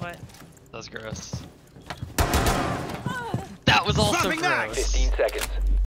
What? That was gross. That was also Swapping gross. mags. 15 seconds.